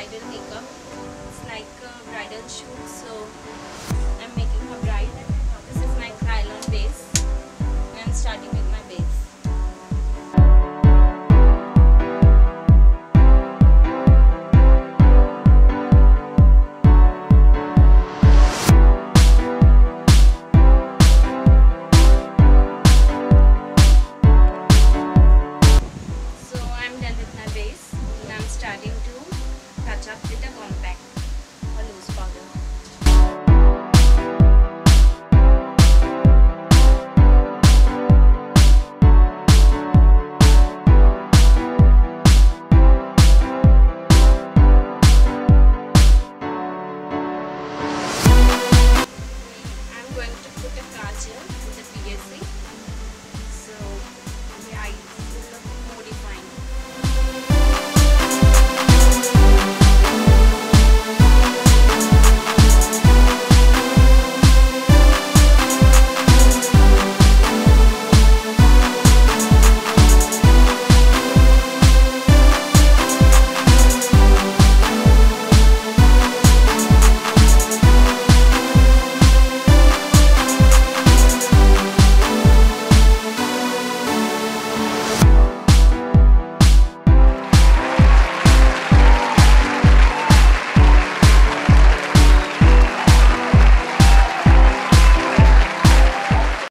bridal makeup. It's like a bridal shoot, so I'm making